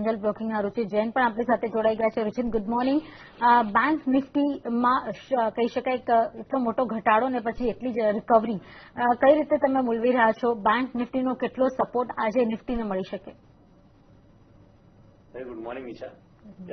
Angel બ્રોકિંગના Ruchit Jain પણ આપણી સાથે જોડાઈ ગયા છે. રુચિત ગુડ મોર્નિંગ બેંક નિફ્ટીમાં કહી શકાય એટલો મોટો ઘટાડો ને પછી એટલી જ રિકવરી કઈ રીતે તમે મૂલવી રહ્યા છો? બેંક નિફ્ટીનો કેટલો સપોર્ટ આજે નિફ્ટીને મળી શકે? ગુડ મોર્નિંગ ઈશા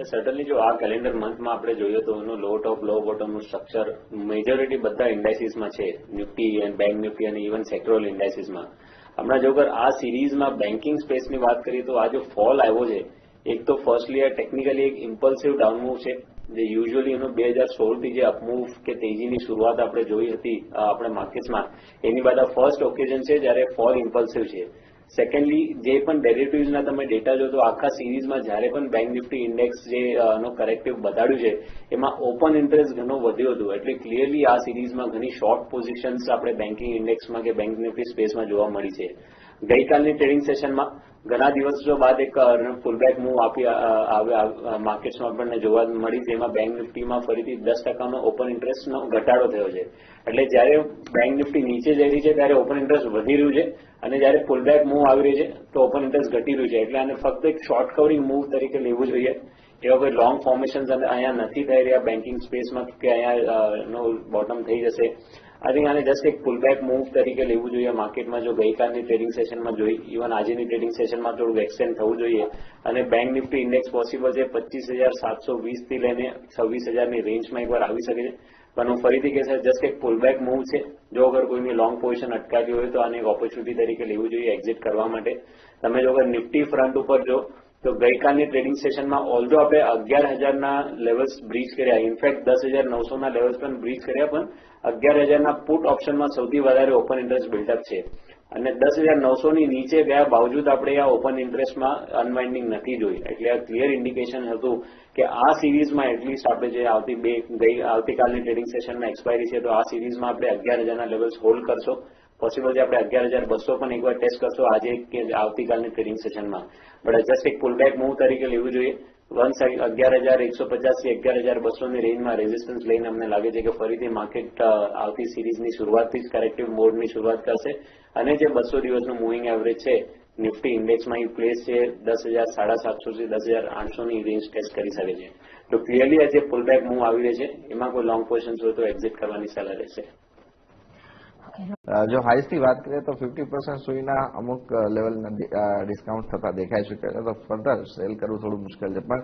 સડનલી જો આ કેલેન્ડર મંથમાં આપણે જોઈએ તો એનું લો ટોપ લો બોટમનું સ્ટ્રક્ચર મેજોરિટી બધા ઇન્ડાઇસીસમાં છે. નિફ્ટી એન્ડ બેંક નિફ્ટી અને ઇવન સેક્ટરલ ઇન્ડાઇસીસમાં હમણાં જો આ સિરીઝમાં બેન્કિંગ સ્પેસની વાત કરીએ તો આ જો ફોલ આવ્યો છે, એક તો ફર્સ્ટલી આ ટેકનિકલી એક ઇમ્પલ્સિવ ડાઉનમૂવ છે, જે યુઝ્યુઅલી એનો બે હજાર સોળથી જે અપમૂવ કે તેજીની શરૂઆત આપણે જોઈ હતી આપણે માર્કેટ્સમાં એની બાદ આ ફર્સ્ટ ઓકેઝન છે જ્યારે ફોલ ઇમ્પલ્સિવ છે. સેકન્ડલી જે પણ ડેરિવેટિવ્સના તમે ડેટા જો તો આખા સિરીઝમાં જ્યારે પણ બેંક નિફ્ટી ઇન્ડેક્સ જે નો કરેક્ટિવ બતાડ્યું છે, એમાં ઓપન ઇન્ટરેસ્ટ ઘણો વધ્યો હતું. એટલે ક્લિયરલી આ સિરીઝમાં ઘણી શોર્ટ પોઝિશન્સ આપણે બેન્કિંગ ઇન્ડેક્સમાં કે બેંક નિફ્ટી સ્પેસમાં જોવા મળી છે. ગઈકાલની ટ્રેડિંગ સેશનમાં ઘણા દિવસો બાદ એક ફૂલબેક મૂવ આપી માર્કેટ્સમાં આપણને જોવા મળી જેમાં બેંક નિફ્ટીમાં ફરીથી દસ ટકાનો ઓપન ઇન્ટરેસ્ટનો ઘટાડો થયો છે. એટલે જ્યારે બેંક નિફ્ટી નીચે જઈ રહી છે, ત્યારે ઓપન ઇન્ટરેસ્ટ વધી રહ્યું છે અને જ્યારે ફૂલબેક મૂવ આવી રહી છે, તો ઓપન ઇન્ટરેસ્ટ ઘટી રહ્યું છે. એટલે આને ફક્ત એક શોર્ટ કવરિંગ મૂવ તરીકે લેવું જોઈએ. એવા કોઈ લોંગ ફોર્મેશન અહીંયા નથી થઈ રહ્યા બેન્કિંગ સ્પેસમાં કે અહીંયા નો બોટમ થઈ જશે. આઈ થિંક આને જસ્ટ એક પુલબેક મૂવ તરીકે લેવું જોઈએ. માર્કેટમાં જો ગઈકાલની ટ્રેડિંગ સેશનમાં જોઈ ઇવન આજની ટ્રેડિંગ સેશનમાં થોડું એક્સટેન્ડ થવું જોઈએ. અને બેંક નિફ્ટી ઇન્ડેક્સ પોસિબલ છે પચીસ હજાર સાતસો વીસથી લઈને છવ્વીસ હજારની રેન્જમાં એકવાર આવી શકે છે. પણ હું ફરીથી કહેશે જસ્ટ એક પુલબેક મૂવ છે. જો અગર કોઈની લોંગ પોઝિશન અટકાવી હોય તો આને એક ઓપોર્ચ્યુનિટી તરીકે લેવું જોઈએ એક્ઝિટ કરવા માટે. તમે જો અગર નિફ્ટી ફ્રન્ટ ઉપર જો, તો ગઈકાલની ટ્રેડિંગ સેશનમાં ઓલધો આપણે અગિયાર હજારના લેવલ્સ બ્રીચ કર્યા ઇનફેક્ટ દસ હજાર નવસોના લેવલ્સ પણ બ્રીચ કર્યા, પણ અગિયાર હજારના પુટ ઓપ્શનમાં સૌથી વધારે ઓપન ઇન્ટરેસ્ટ બિલ્ડઅપ છે. અને દસ હજાર નવસોની નીચે ગયા બાવજૂદ આપણે આ ઓપન ઇન્ટરેસ્ટમાં અનવાઇન્ડિંગ નથી જોઈ. એટલે આ ક્લિયર ઇન્ડિકેશન હતું કે આ સિરીઝમાં એટલીસ્ટ આપણે જે આવતી બે ગઈ આવતીકાલની ટ્રેડિંગ સેશનમાં એક્સપાયરી છે, તો આ સિરીઝમાં આપણે અગિયાર હજારના લેવલ્સ હોલ્ડ કરશો. પોસિબલ છે આપણે અગિયાર હજાર બસો પણ એકવાર ટેસ્ટ કરશો આજે કે આવતીકાલની ટ્રેડિંગ સેશનમાં બટ જસ્ટ એક પુલબેક મૂવ તરીકે લેવું જોઈએ. વન સાઈડ અગિયાર હજાર, એકસો પચાસથી અગિયાર હજાર બસોની રેન્જમાં રેઝિસ્ટન્સ લઈને અમને લાગે છે કે ફરીથી માર્કેટ આવતી સિરીઝની શરૂઆતથી જ કરેક્ટિવ મોડની શરૂઆત કરશે. અને જે બસો દિવસનું મૂવિંગ એવરેજ છે નિફ્ટી ઇન્ડેક્સમાં એ પ્લેસ છે, દસ હજાર, સાડા સાતસો થી દસ હજાર આઠસોની રેન્જ ટેસ્ટ કરી શકે છે. તો ક્લિયરલી આ જે પુલબેક મૂવ આવી રહી છે, એમાં કોઈ લોંગ પોઝિશન હોય તો એક્ઝિટ કરવાની સલાહ રહેશે. જો હાઈસથી વાત કરીએ તો ફિફ્ટી પર્સન્ટ સુધીના અમુક લેવલ ડિસ્કાઉન્ટ થતા દેખાઈ શકે છે તો ફર્ધર સેલ કરવું થોડું મુશ્કેલ છે. પણ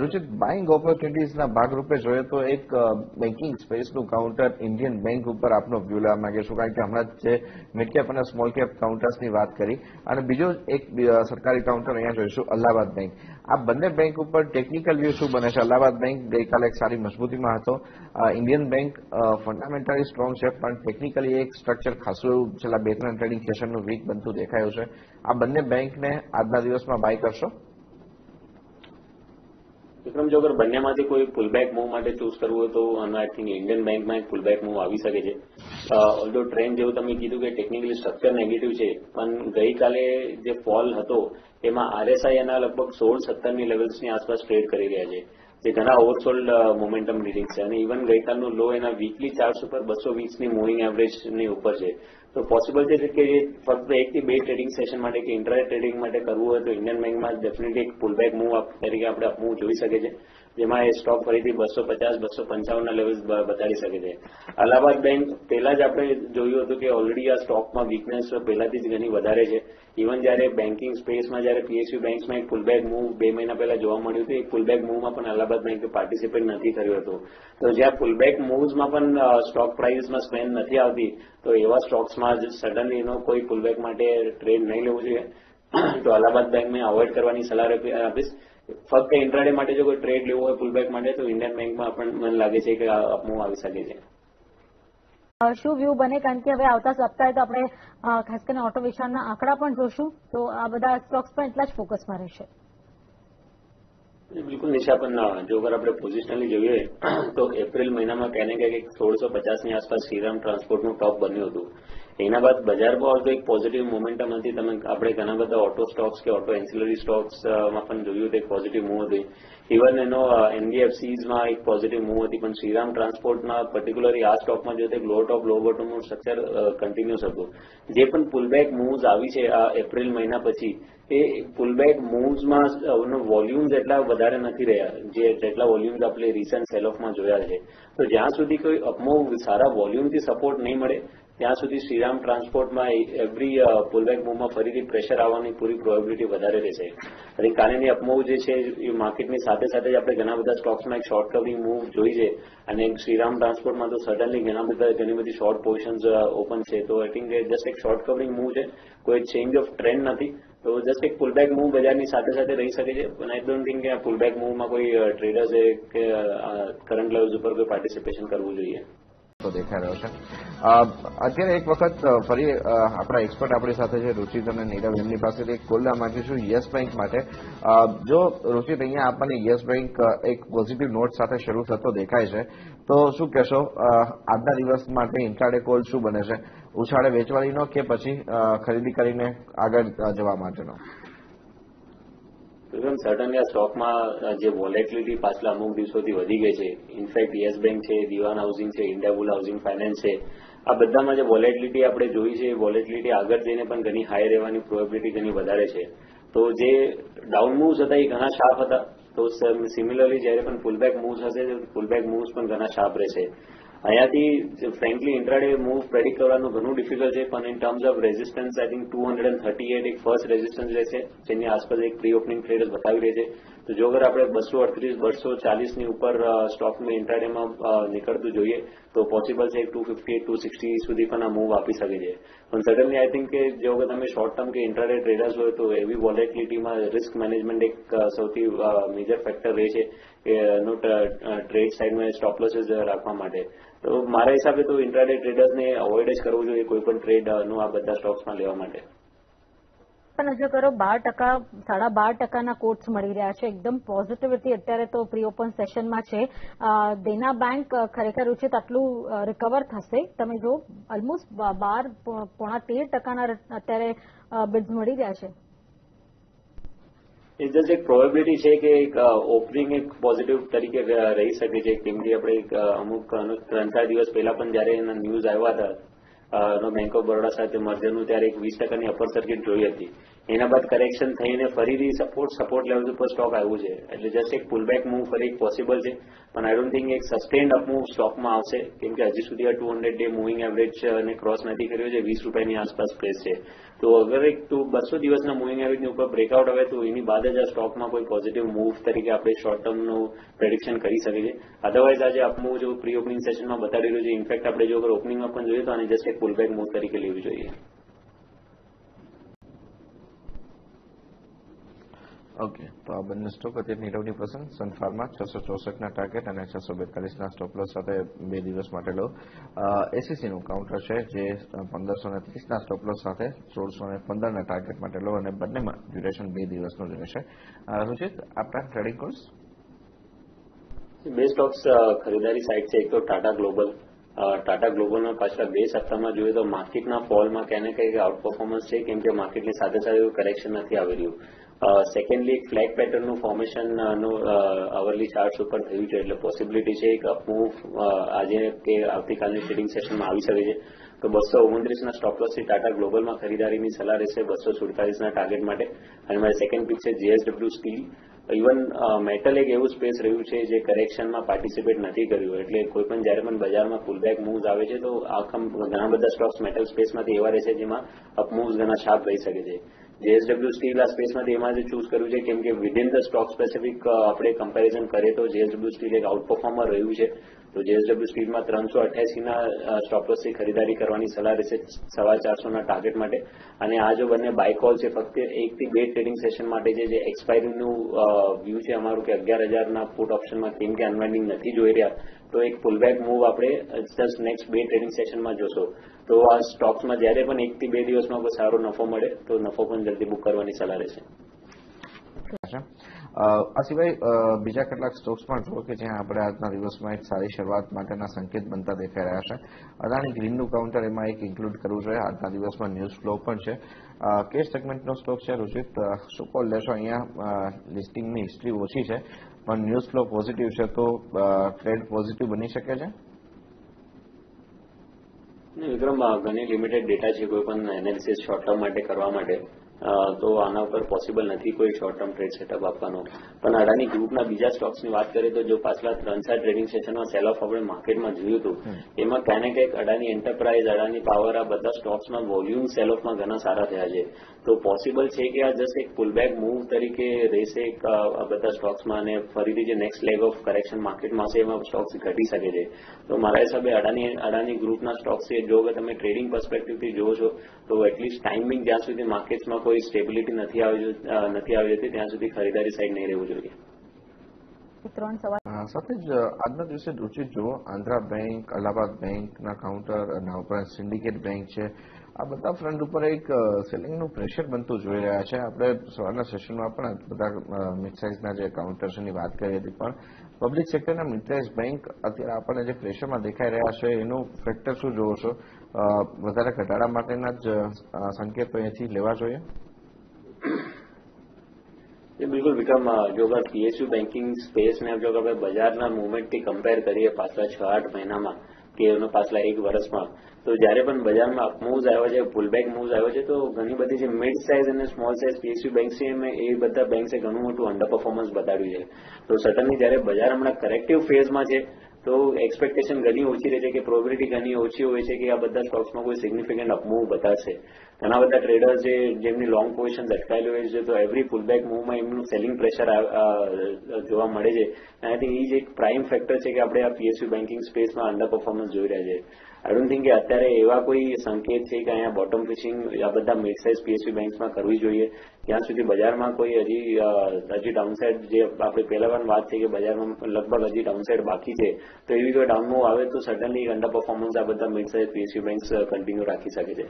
રુચિત રુચિત બાઇંગ ઓપોર્ચ્યુનિટીઝના ભાગરૂપે જોઈએ તો એક બેન્કિંગ સ્પેસનું કાઉન્ટર ઇન્ડિયન બેંક ઉપર આપનો વ્યૂ લેવા માંગીશું કારણ કે હમણાં જ જે મિડ કેપ અને સ્મોલ કેપ કાઉન્ટર્સની વાત કરી. અને બીજો એક સરકારી કાઉન્ટર અહીંયા જોઈશું અલ્હાબાદ બેંક આ બંને બેંક ઉપર ટેકનિકલ વ્યૂ શું બને છે? અલ્હાબાદ બેંક ગઈકાલે એક સારી મજબૂતીમાં હતો. ઇન્ડિયન બેંક ફંડામેન્ટલી સ્ટ્રોંગ છે પણ ટેકનિકલી એક સ્ટ્રક્ચર ખાસું એવું છેલ્લા બે, ત્રણ ટ્રેડિંગ સેશનનું વીક બનતું દેખાયું છે. આ બંને બેંકને આજના દિવસમાં બાય કરશો? વિક્રમ, જો અગર બંનેમાંથી કોઈ પુલબેક મૂવ માટે ચૂઝ કરવું હોય તો આઈ થિંક ઇન્ડિયન બેંકમાં એક પુલબેક મૂવ આવી શકે છે. ઓલ્ધો ટ્રેન્ડ જેવું તમે કીધું કે ટેકનિકલી સ્ટ્રક્ચર નેગેટિવ છે, પણ ગઈકાલે જે ફોલ હતો, એમાં આરએસઆઈ એના લગભગ સોળ, સત્તરની લેવલ્સની આસપાસ ટ્રેડ કરી રહ્યા છે. જે ઘણા ઓવરસોલ્ડ મોમેન્ટમ રીડિંગ છે. અને ઇવન ગઈકાલનું લો એના વીકલી ચાર્જ ઉપર બસો વીસની મૂવિંગ એવરેજની ઉપર છે. તો પોસિબલ છે કે ફક્ત એકથી બે ટ્રેડિંગ સેશન માટે કે ઇન્ટરનેટ ટ્રેડિંગ માટે કરવું હોય તો ઇન્ડિયન બેંકમાં ડેફિનેટલી એક પુલબેક મૂવ તરીકે આપણે અપમૂવ જોઈ શકે છે જેમાં એ સ્ટોક ફરીથી બસો પચાસ બસો પંચાવનના લેવલ બતાડી શકે છે. અલ્હાબાદ બેંક પહેલા જ આપણે જોયું હતું કે ઓલરેડી આ સ્ટોકમાં વીકનેસ પહેલાથી જ ઘણી વધારે છે. ઇવન જ્યારે બેન્કિંગ સ્પેસમાં જ્યારે પીએસયુ બેંક્સમાં એક ફૂલબેક મૂવ બે મહિના પહેલા જોવા મળ્યું હતું, એક ફૂલબેક મૂવમાં પણ અલ્હાબાદ બેંકે પાર્ટિસિપેટ નથી કર્યું હતું. તો જ્યાં ફૂલબેક મૂવ્સમાં પણ સ્ટોક પ્રાઇસમાં સ્પેન નથી આવતી, તો એવા સ્ટોક્સમાં જ સડનલી એનો કોઈ ફૂલબેક માટે ટ્રેડ નહીં લેવું જોઈએ. તો અલ્હાબાદ બેંક મેં અવોઇડ કરવાની સલાહ આપીશ. ફક્ત ઇન્ટ્રાડે માટે જો કોઈ ટ્રેડ લેવું હોય પુલબેક માટે તો ઇન્ડિયન બેંકમાં પણ મને લાગે છે કે અપમૂવ આવી શકે છે. શું વ્યૂ બને? કારણ કે હવે આવતા સપ્તાહે તો આપણે ખાસ કરીને ઓટો વિશાળના આંકડા પણ જોશું. તો આ બધા સ્ટોક્સ પણ એટલા જ ફોકસમાં રહેશે. બિલકુલ નિશા પણ જો અગર આપણે પોઝિશનલી જોઈએ તો એપ્રિલ મહિનામાં કહે કે એક સોળસો પચાસની આસપાસ શ્રીરામ ટ્રાન્સપોર્ટનું ટોપ બન્યું હતું. એના બાદ બજારમાં ઓલ્સો એક પોઝિટિવ મોમેન્ટમ હતી. તમે આપણે ઘણા બધા ઓટો સ્ટોક્સ કે ઓટો એન્સિલરી સ્ટોક્સમાં પણ જોયું એક પોઝિટિવ મૂવ હતી. ઇવન એનો એનબીએફસીઝમાં એક પોઝિટિવ મૂવ હતી. પણ શ્રીરામ ટ્રાન્સપોર્ટમાં પર્ટિક્યુલરલી આ સ્ટોકમાં જોઈએ તો લો ટોપ લો બોટમનું સ્ટ્રક્ચર કન્ટિન્યુઅસ હતું. જે પણ પુલબેક મૂવ્સ આવી છે, આ એપ્રિલ મહિના પછી, એ પુલબેક મૂવ્સમાં વોલ્યુમ્સ એટલા વધારે નથી રહ્યા, જે જેટલા વોલ્યુમ્સ આપણે રિસન્ટ સેલ ઓફમાં જોયા છે. તો જ્યાં સુધી કોઈ અપમૂવ સારા વોલ્યુમથી સપોર્ટ નહીં મળે ત્યાં સુધી શ્રીરામ ટ્રાન્સપોર્ટમાં એવરી પુલબેક મૂવમાં ફરીથી પ્રેશર આવવાની પૂરી પ્રોબેબિલિટી વધારે રહેશે. અને કાલેની અપમૂવ જે છે, એ માર્કેટની સાથે સાથે જ આપણે ઘણા બધા સ્ટોક્સમાં એક શોર્ટ કવરિંગ મૂવ જોઈ છે. અને શ્રીરામ ટ્રાન્સપોર્ટમાં તો સડનલી ઘણા બધા ઘણી બધી શોર્ટ પોઝિશન્સ ઓપન છે. તો આઈ થિંક જસ્ટ એક શોર્ટ કવરિંગ મૂવ છે. કોઈ ચેન્જ ઓફ ટ્રેન્ડ નથી. તો જસ્ટ એક પુલબેક મૂવ બજારની સાથે સાથે રહી શકે છે. પણ આઈ ડોન્ટ થિંક કે આ પુલબેક મૂવમાં કોઈ ટ્રેડર્સે કે કરંટ લેવલ્સ ઉપર કોઈ પાર્ટિસિપેશન કરવું જોઈએ. તો દેખાઈ રહ્યો છે. અત્યારે એક વખત ફરી આપણા એક્સપર્ટ આપણી સાથે છે, રુચિત અને નીરવ. એમની પાસેથી એક કોલ્ડા માંગીશું યસ બેંક માટે. જો રુચિત અહીંયા આપણને યસ બેંક એક પોઝિટિવ નોટ સાથે શરૂ થતો દેખાય છે, તો શું કહેશો? આજના દિવસ માટે ઇન્ટ્રાડે કોલ શું બને છે? ઉછાળે વેચવાલીનો કે પછી ખરીદી કરીને આગળ જવા માટેનો? સડનલી આ સ્ટોકમાં જે વોલેટિલિટી પાછલા અમુક દિવસોથી વધી ગઈ છે. ઇનફેક્ટ યસ બેંક છે, દિવાન હાઉસિંગ છે ઇન્ડિયાબુલ હાઉસિંગ ફાઇનાન્સ છે. આ બધામાં જે વોલેટિલિટી આપણે જોઈ છે, એ વોલેટિલિટી આગળ જઈને પણ ઘણી હાઈ રહેવાની પ્રોબેબિલિટી ઘણી વધારે છે. તો જે ડાઉન મૂવ્સ હતા, એ ઘણા શાર્પ હતા. તો સિમિલરલી જ્યારે પણ પુલબેક મૂવ્સ હશે ફૂલબેક મૂવ્સ પણ ઘણા શાર્પ રહેશે. અહીંયાથી ફ્રેન્કલી ઇન્ટ્રાડે મૂવ પ્રેડિક્ટ કરવાનું ઘણું ડિફિકલ્ટ છે, પણ in terms of resistance I think two hundred thirty eight એક ફર્સ્ટ રેઝિસ્ટન્સ રહેશે, જેની આસપાસ એક પ્રી ઓપનિંગ ટ્રેડર્સ બતાવી રહી છે. તો જો અગર આપણે બસો અડત્રીસ, બસો ચાલીસની ઉપર સ્ટોકનું ઇન્ટ્રાડેમાં નીકળતું જોઈએ, તો પોસિબલ છે ટુ ફિફ્ટી ટુ સિક્સટી સુધી પણ આ મૂવ આપી શકે છે. પણ સડનલી આઈ થિંક કે જો અગર તમે શોર્ટ ટર્મ કે ઇન્ટ્રાડે ટ્રેડર્સ હોય, તો એવી વોલેટિલિટીમાં રિસ્ક મેનેજમેન્ટ એક સૌથી મેજર ફેક્ટર રહે છે, કે એનો ટ્રેડ સાઇડમાં સ્ટોપ લોસીસ રાખવા માટે. તો મારા હિસાબે તો ઇન્ટ્રાડે ટ્રેડર્સને અવોઇડ જ કરવું જોઈએ કોઈ પણ ટ્રેડનું આ બધા સ્ટોક્સમાં લેવા માટે. પણ હજુ કરો, બાર ટકા, સાડા બાર ટકાના કોર્ટ્સ મળી રહ્યા છે. એકદમ પોઝિટિવિટી અત્યારે તો પ્રી ઓપન સેશનમાં છે. દેના બેંક ખરેખર ઉચિત આટલું રિકવર થશે. તમે જો ઓલમોસ્ટ બાર પોણા તેર ટકાના અત્યારે બિડ્સ મળી રહ્યા છે. એ જસ્ટ એક પ્રોબેબિલિટી છે કે એક ઓપનિંગ એક પોઝિટિવ તરીકે રહી શકે છે. કેમ કે આપણે અમુક ત્રણ ચાર દિવસ પહેલા પણ જયારે એના ન્યૂઝ આવ્યા હતા બેંક ઓફ બરોડા સાથે મર્જરનું ત્યારે એક વીસ ટકાની અપર સર્કિટ જોઈ હતી. એના બાદ કરેક્શન થઈને ફરીથી સપોર્ટ સપોર્ટ લેવલ ઉપર સ્ટોક આવ્યું છે. એટલે જસ્ટ એક પુલબેક મૂવ ફરી પોસિબલ છે. પણ આઈ ડોન્ટ થિંક એક સસ્ટેન્ડ અપમૂવ સ્ટોકમાં આવશે. કેમ કે હજી સુધી આ two hundred day moving average અને ક્રોસ નથી કર્યો છે વીસ રૂપિયાની આસપાસ પ્રેસ છે. તો અગર એક તો બસો દિવસના મૂવિંગ એવરેજની ઉપર બ્રેકઆઉટ આવે તો એની બાદ જ આ સ્ટોકમાં કોઈ પોઝિટિવ મૂવ તરીકે આપણે શોર્ટ ટર્મનું પ્રેડિક્શન કરી શકીએ છીએ. અધરવાઇઝ આજે અપમૂવ જો પ્રી ઓપનિંગ સેશનમાં બતાડી રહ્યું છે. ઇનફેક્ટ આપણે જો અગર ઓપનિંગમાં પણ જોઈએ તો આને જસ્ટ એક પુલબેક મૂવ તરીકે લેવી જોઈએ. ઓકે. તો આ બંને સ્ટોક અત્યારે નીરવની પસંદ. સન ફાર્મા છસો ચોસઠના ટાર્ગેટ અને છસો બેતાલીસના સ્ટોપ લોસ સાથે બે દિવસ માટે લો. એસીસીનું કાઉન્ટર છે જે પંદરસો ને ત્રીસના સ્ટોપ લોસ સાથે સોળસો ને પંદરના ટાર્ગેટ માટે લો અને બંનેમાં ડ્યુરેશન બે દિવસનું રહેશે. રુચિત આપણા ટ્રેડિંગ કોર્સ બે સ્ટોક્સ ખરીદારી સાઇડ છે. એક તો ટાટા ગ્લોબલ ટાટા ગ્લોબલમાં પાછલા બે સપ્તાહમાં જોઈએ તો માર્કેટના ફોલમાં ક્યાંય ને કંઈક આઉટ પરફોર્મન્સ છે, કેમ કે માર્કેટની સાથે સાથે કરેક્શન નથી આવી રહ્યું. સેકન્ડલી એક ફ્લેગ પેટર્નનું ફોર્મેશનનું અવરલી ચાર્ટ્સ ઉપર થયું છે. એટલે પોસિબિલિટી છે એક અપમૂવ આજે કે આવતીકાલની ટ્રેડિંગ સેશનમાં આવી શકે છે. તો બસો ઓગણત્રીસના સ્ટોપલોસથી ટાટા ગ્લોબલમાં ખરીદારીની સલાહ રહેશે બસો સુડતાલીસના ટાર્ગેટ માટે. અને મારી સેકન્ડ પિક છે જીએસડબલ્યુ સ્ટીલ ઇવન મેટલ એક એવું સ્પેસ રહ્યું છે જે કરેક્શનમાં પાર્ટિસિપેટ નથી કર્યું. એટલે કોઈ પણ જ્યારે પણ બજારમાં પુલબેક મૂવ્સ આવે છે તો આખા ઘણા બધા સ્ટોક્સ મેટલ સ્પેસમાંથી એવા રહેશે જેમાં અપ મૂવ્સ ઘણા શાર્પ રહી શકે છે. જેએસડબલ્યુ સ્ટીલ આ સ્પેસમાંથી એમાં જ ચૂઝ કર્યું છે, કેમ કે વિધિન ધ સ્ટોક સ્પેસિફિક આપણે કમ્પેરિઝન કરીએ તો જેએસડબલ્યુ સ્ટીલ એક આઉટ પરફોર્મર રહ્યું છે. તો જેએસડબલ્યુ સ્ટીલમાં ત્રણસો અઠ્યાસીના સ્ટોપલોસથી ખરીદારી કરવાની સલાહ રહેશે સવા ચારસોના ટાર્ગેટ માટે. અને આ જો બંને બાયકોલ છે, ફક્ત એકથી બે ટ્રેડિંગ સેશન માટે છે જે એક્સપાયરીનું વ્યૂ છે અમારું કે અગિયાર હજારના ફૂટ ઓપ્શનમાં કેમ કે અનવાઇન્ડિંગ નથી જોઈ રહ્યા, તો એક પુલબેક મૂવ આપણે જસ્ટ નેક્સ્ટ બે ટ્રેડિંગ સેશનમાં જોશો. તો આ સ્ટોક્સમાં જ્યારે પણ એકથી બે દિવસમાં કોઈ સારો નફો મળે, તો નફો પણ જલ્દી બુક કરવાની સલાહ રહેશે. આ સિવાય બીજા કેટલાક સ્ટોક્સ પણ જુઓ કે જ્યાં આપણે આજના દિવસમાં એક સારી શરૂઆત માટેના સંકેત બનતા દેખાઈ રહ્યા છે. અદાણી ગ્રીનનું કાઉન્ટર એમાં એક ઇન્ક્લુડ કરવું જોઈએ આજના દિવસમાં ન્યૂઝ ફ્લો પણ છે. કે સેગમેન્ટનો સ્ટોક છે, રુચિત શું કોલ લેશો? અહીંયા લિસ્ટિંગની હિસ્ટ્રી ઓછી છે, પણ ન્યૂઝ ફ્લો પોઝિટિવ છે તો ટ્રેડ પોઝિટિવ બની શકે છે? વિક્રમ ઘણી લિમિટેડ ડેટા છે કોઈ પણ એનાલિસિસ શોર્ટ ટર્મ માટે કરવા માટે. તો આના ઉપર પોસિબલ નથી કોઈ શોર્ટ ટર્મ ટ્રેડ સેટઅપ આપવાનો. પણ અડાની ગ્રુપના બીજા સ્ટોક્સની વાત કરીએ તો જો પાછલા ત્રણ ચાર ટ્રેડિંગ સેશનમાં સેલ ઓફ આપણે માર્કેટમાં જોયું હતું એમાં ક્યાંક ને ક્યાંક અડાની એન્ટરપ્રાઇઝ અડાની પાવર આ બધા સ્ટોક્સમાં વોલ્યુમ સેલ ઓફમાં ઘણા સારા થયા છે. તો પોસિબલ છે કે આ જસ્ટ એક પુલબેક મૂવ તરીકે રહેશે બધા સ્ટોક્સમાં અને ફરીથી જે નેક્સ્ટ લેગ ઓફ કરેક્શન માર્કેટમાં છે એમાં સ્ટોક્સ ઘટી શકે છે. તો મારા હિસાબે અડાની અડાની ગ્રુપના સ્ટોક્સ છે જો તમે ટ્રેડિંગ પર્સપેક્ટિવથી જુઓ છો તો એટલીસ્ટ ટાઈમિંગ જ્યાં સુધી માર્કેટ્સમાં કોઈ સ્ટેબિલિટી નથી આવી નથી આવી જતી ત્યાં સુધી ખરીદારી સાઈડ નહીં રહેવું જોઈએ. ત્રણ સવાલ. સાથે જ આજના દિવસે રુચિ જુઓ આંધ્રા બેંક અલ્હાબાદ બેંકના કાઉન્ટર ઉપરાંત સિન્ડિકેટ બેંક છે આ બધા ફ્રન્ટ ઉપર એક સેલિંગનું પ્રેશર બનતું જોઈ રહ્યા છે. આપણે સવારના સેશનમાં પણ બધા મિડ જે કાઉન્ટર વાત કરી હતી, પણ પબ્લિક સેક્ટરના મિડ બેંક અત્યારે આપણને જે પ્રેશરમાં દેખાઈ રહ્યા છે, એનું ફેક્ટર શું જોવો છો? વધારે ઘટાડા માટેના જ સંકેતો અહીંથી લેવા જોઈએ. બિલકુલ વિક્રમ જો અગર પીએસયુ બેન્કિંગ સ્પેસને જો આપણે બજારના મુવમેન્ટથી કમ્પેર કરીએ પાછલા છ આઠ મહિનામાં કે એનો પાછલા એક વર્ષમાં તો જ્યારે પણ બજારમાં મૂવ્સ આવ્યો છે પુલબેક મૂવ્સ આવ્યો છે, તો ઘણી બધી જે મિડ સાઇઝ અને સ્મોલ સાઇઝ પીએસયુ બેંક છે એ બધા બેંક્સે ઘણું મોટું અંડર પરફોર્મન્સ બતાડ્યું છે. તો સડનલી જ્યારે બજાર હમણાં કરેક્ટિવ ફેઝમાં છે તો એક્સપેક્ટેશન ઘણી ઓછી રહે છે કે પ્રોબિલિટી ઘણી ઓછી હોય છે કે આ બધા સ્ટોક્સમાં કોઈ સિગ્નિફિકન્ટ અપમૂવ બતાવશે ઘણા બધા ટ્રેડર્સ જે, જેમની લોંગ પોઝિશન લટકાયેલી હોય છે, તો એવરી ફૂલબેક મૂવમાં એમનું સેલિંગ પ્રેશર જોવા મળે છે. અને આઈ થિંક એ જ એક પ્રાઇમ ફેક્ટર છે કે આપણે આ પીએસયુ બેન્કિંગ સ્પેસમાં અંડર પરફોર્મન્સ જોઈ રહ્યા છે. આઈ ડોન્ટ થિંક કે અત્યારે એવા કોઈ સંકેત છે કે અહીંયા બોટમ ફિશિંગ આ બધા મિડ સાઇઝ પીએસયુ બેંક્સમાં કરવી જોઈએ. ત્યાં સુધી બજારમાં કોઈ હજી હજી ડાઉનસાઇડ જે આપણે પહેલા પણ વાત થઈ કે બજારમાં લગભગ હજી ડાઉનસાઇડ બાકી છે, તો એવી કોઈ ડાઉન મૂવ આવે તો સડનલી અંડર પરફોર્મન્સ આ બધા મિડ પીએસયુ બેંક્સ કન્ટિન્યુ રાખી શકે છે.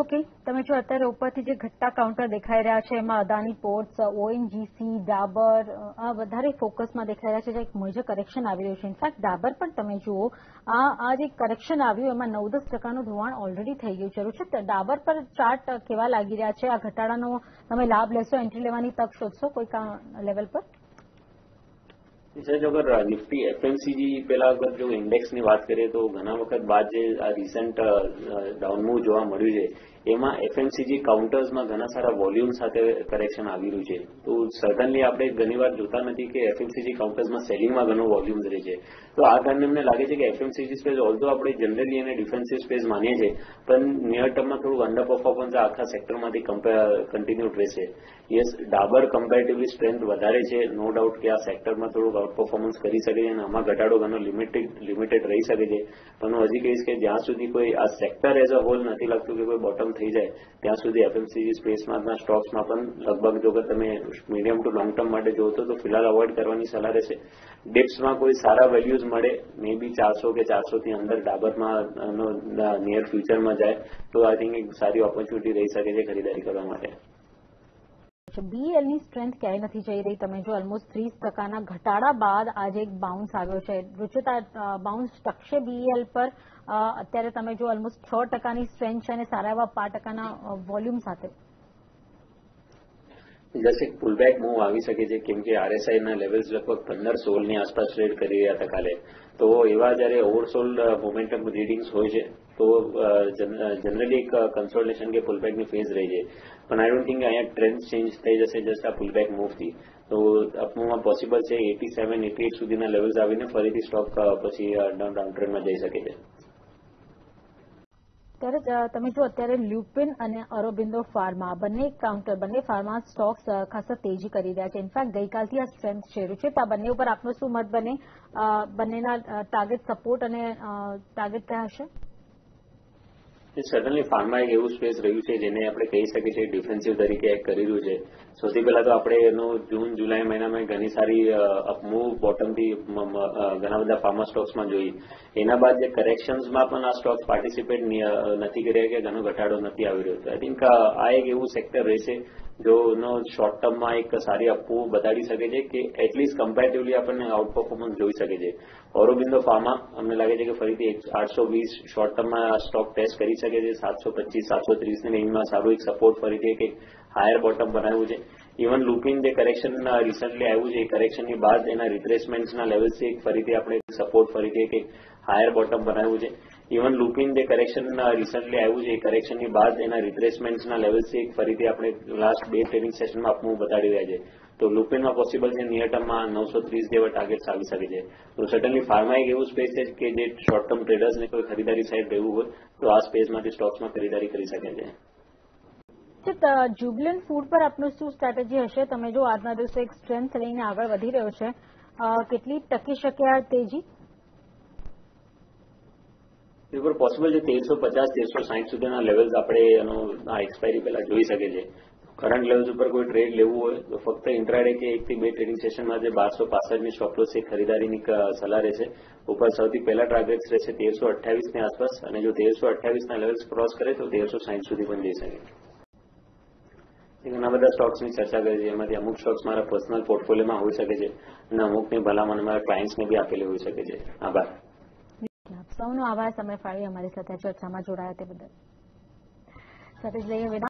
ઓકે, તમે જો અત્યારે ઉપરથી જે ઘટતા કાઉન્ટર દેખાઈ રહ્યા છે, એમાં અદાની પોર્ટ્સ ઓએનજીસી ડાબર, આ વધારે ફોકસમાં દેખાઈ રહ્યા છે, જે એક મેજર કરેક્શન આવી રહ્યું છે. ઇનફેક્ટ ડાબર પણ તમે જુઓ, આ જે કરેક્શન આવ્યું, એમાં નવ દસ ટકાનું ધોવાણ ઓલરેડી થઈ ગયું છે. ડાબર પર ચાર્ટ કેવા લાગી રહ્યા છે? આ ઘટાડાનો તમે લાભ લેશો એન્ટ્રી લેવાની તક શોધશો કોઈ લેવલ પર? જો અગર નિફ્ટી એફએમસીજી પેલા અગર જો ઇન્ડેક્સની વાત કરીએ, તો ઘણા વખત બાદ જે આ રિસન્ટ ડાઉનમૂવ જોવા મળ્યું છે એમાં એફએમસીજી કાઉન્ટર્સમાં ઘણા સારા વોલ્યુમ સાથે કરેક્શન આવી રહ્યું છે. તો સડનલી આપણે ઘણીવાર જોતા નથી કે એફએમસીજી કાઉન્ટર્સમાં સેલિંગમાં ઘણો વોલ્યુમ રહે છે. તો આ કારણે અમને લાગે છે કે એફએમસીજી સ્પેસ ઓલ્ધો આપણે જનરલી એને ડિફેન્સિવ સ્પેસ માનીએ છીએ, પણ નિયર ટર્મમાં થોડું અંડર પરફોર્મન્સ આખા સેક્ટરમાંથી કન્ટિન્યુ રહેશે યસ ડાબર કમ્પેરેટિવલી સ્ટ્રેન્થ વધારે છે. નો ડાઉટ કે આ સેક્ટરમાં થોડુંક આઉટ પરફોર્મન્સ કરી શકે છે અને આમાં ઘટાડો ઘણો લિમિટેડ લિમિટેડ રહી શકે છે. પણ હું હજી કહીશ કે જ્યાં સુધી કોઈ આ સેક્ટર એઝ અ હોલ નથી લાગતું કે કોઈ બોટમ થઈ જાય. ત્યાં સુધી એફએમસીજી સ્પેસમાં સ્ટોક્સમાં પણ લગભગ જો કે તમે મીડિયમ ટુ લોંગ ટર્મ માટે જોતો તો ફિલહાલ અવોઇડ કરવાની સલાહ રહેશે. ડિપ્સમાં કોઈ સારા વેલ્યુઝ મળે મે બી ચારસો કે ચારસો થી અંદર ડાબરમાં નિયર ફ્યુચરમાં જાય, તો આઈ થિંક એક સારી ઓપોર્ચ્યુનિટી રહી શકે છે ખરીદારી કરવા માટે. બીએલની સ્ટ્રેન્થ ક્યાંય નથી જઈ રહી. તમે જો ઓલમોસ્ટ ત્રીસ ટકાના ઘટાડા બાદ આજે એક બાઉન્સ આવ્યો છે. રુચિત બાઉન્સ ટકશે બીએલ પર. અત્યારે તમે જો ઓલમોસ્ટ છ ટકાની સ્ટ્રેન્થ છે અને સારા એવા પાંચ ટકાના વોલ્યુમ સાથે. જસ્ટ એક પુલબેક મૂવ આવી શકે છે. કેમ કે આરએસઆઈ ના લેવલ્સ લગભગ પંદર સોલની આસપાસ ટ્રેડ કરી રહ્યા હતા કાલે. તો એવા જયારે ઓવરસોલ્ડ મોમેન્ટમ રીડિંગ્સ હોય છે તો જનરલી એક કે પુલબેકની ફેઝ રહી છે પણ આઈ ડોન્ટ થિંક અહીંયા ટ્રેન્ડ ચેન્જ થઈ જશે જસ્ટ આ પુલબેક મૂવથી તો અપમાં પોસિબલ છે એટી સેવન એટી એટ સુધીના લેવલ્સ આવીને ફરીથી સ્ટોક પછી ડાઉન ટ્રેન્ડમાં જઈ શકે છે. ત્યારે તમે જો અત્યારે લ્યુપિન અને અરોબિંદો ફાર્મા બંને કાઉન્ટર બંને ફાર્મા સ્ટોક્સ ખાસા તેજી કરી રહ્યા છે. ઇનફેક્ટ ગઈકાલથી આ સ્ટ્રેન્થ છે. તો આ બંને ઉપર આપનો શું મત બને? બંનેના ટાર્ગેટ સપોર્ટ અને ટાર્ગેટ કયા હશે? સડનલી ફાર્મા એક એવું સ્પેસ રહ્યું છે જેને આપણે કહી શકીએ છીએ ડિફેન્સિવ તરીકે એક કરી રહ્યું છે. સૌથી પહેલા તો આપણે એનું જૂન, જુલાઈ મહિનામાં ઘણી સારી અપમૂવ બોટમથી ઘણા બધા ફાર્મા સ્ટોક્સમાં જોઈ. એના બાદ જે કરેક્શન્સમાં પણ આ સ્ટોક્સ પાર્ટિસિપેટ નથી કર્યા કે ઘણો ઘટાડો નથી આવી રહ્યો આઈ થિંક આ એક એવું સેક્ટર રહેશે જોનો શોર્ટ ટર્મમાં એક સારી અપવું બતાડી શકે છે કે એટલીસ્ટ કમ્પેરેટિવલી આપણને આઉટ પરફોર્મન્સ જોઈ શકે છે. ઓરોબિંદો ફાર્મા અમને લાગે છે કે ફરીથી આઠસો વીસ શોર્ટ ટર્મમાં આ સ્ટોક ટેસ્ટ કરી શકે છે. સાતસો પચીસ, સાતસો ત્રીસની રેન્જમાં સારું એક સપોર્ટ ફરીથી એક હાયર બોટમ બનાવ્યું છે. ઇવન લુપિન જે કરેક્શન રિસન્ટલી આવ્યું છે, એ કરેક્શનની બાદ એના રિપ્લેસમેન્ટના લેવલથી ફરીથી આપણે સપોર્ટ ફરીથી એક હાયર બોટમ બનાવ્યું છે. ઇવન લુપિન જે કરેક્શન રિસન્ટલી આવ્યું છે, એ કરેક્શનની બાદ એના રિપ્લેસમેન્ટના લેવલથી ફરીથી આપણે લાસ્ટ બે ટ્રેડિંગ સેશનમાં આપવું બતાડી રહ્યા છે. તો લુપિનમાં પોસિબલ છે નિયર ટર્મમાં નવસો ત્રીસ જેવા ટાર્ગેટ્સ આવી શકે છે. તો સડનલી ફાર્મા એક એવું સ્પેસ છે કે જે શોર્ટ ટર્મ ટ્રેડર્સને કોઈ ખરીદારી સાઈડ રહેવું હોય તો આ સ્પેસમાંથી સ્ટોક્સમાં ખરીદારી કરી શકે છે. જુબલન ફૂડ પર આપનું શું સ્ટ્રેટેજી હશે? તમે જો આજના દિવસે એક સ્ટ્રેન્થ લઈને આગળ વધી રહ્યો છે કેટલી ટકી શકે આ તેજી બિલકુલ પોસિબલ છે તેરસો પચાસ તેરસો સાઠ સુધીના લેવલ્સ આપણે એનો આ એક્સપાયરી પહેલા જોઈ શકે છે કરંટ લેવલ્સ ઉપર કોઈ ટ્રેડ લેવું હોય, તો ફક્ત ઇન્ટ્રાડે કે એકથી બે ટ્રેડિંગ સેશનમાં જે બારસો પાસઠની સ્ટોપલોસ છે ખરીદારીની સલાહ રહેશે. ઉપર સૌથી પહેલા ટાર્ગેટ્સ રહેશે તેરસો અઠ્યાવીસની આસપાસ અને જો તેરસો અઠ્યાવીસના લેવલ્સ ક્રોસ કરે તો તેરસો સાઠ સુધી પણ જઈ શકે. ઘણા બધા સ્ટોક્સની ચર્ચા કરી છે. એમાંથી અમુક સ્ટોક્સ મારા પર્સનલ પોર્ટફોલિયોમાં હોઈ શકે છે અને અમુકની ભલામણ મારા ક્લાયન્ટ્સને બી આપેલી હોઈ શકે છે. આભાર. સૌનો આભાર. સમય ફાળવી અમારી સાથે ચર્ચામાં જોડાયા તે બદલ. સાથે જ